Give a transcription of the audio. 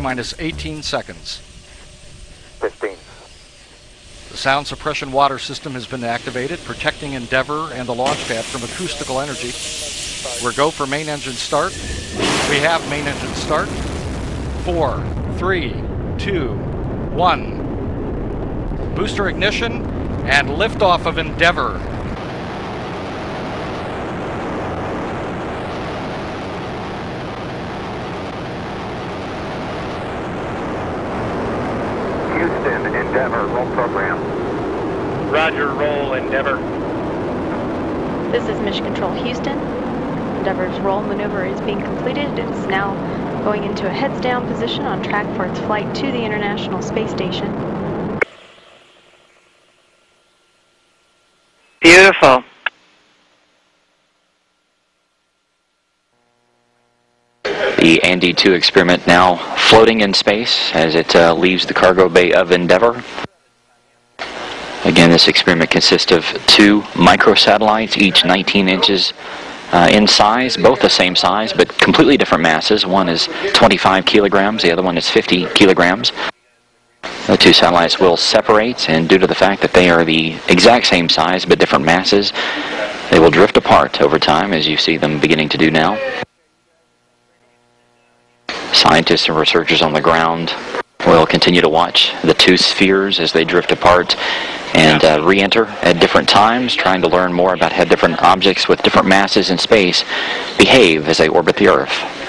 minus 18 seconds. 15. The sound suppression water system has been activated, protecting Endeavour and the launch pad from acoustical energy. We're go for main engine start. We have main engine start. Four, three, two, one. Booster ignition and liftoff of Endeavour. Houston, Endeavour, roll program. Roger, roll, Endeavour. This is Mission Control Houston. Endeavour's roll maneuver is being completed. It is now going into a heads down position on track for its flight to the International Space Station. Beautiful. The ANDE 2 experiment now floating in space as it uh, leaves the cargo bay of Endeavour. Again, this experiment consists of two microsatellites, each 19 inches uh, in size, both the same size, but completely different masses. One is 25 kilograms, the other one is 50 kilograms. The two satellites will separate, and due to the fact that they are the exact same size but different masses, they will drift apart over time, as you see them beginning to do now. Scientists and researchers on the ground will continue to watch the two spheres as they drift apart and uh, re-enter at different times, trying to learn more about how different objects with different masses in space behave as they orbit the Earth.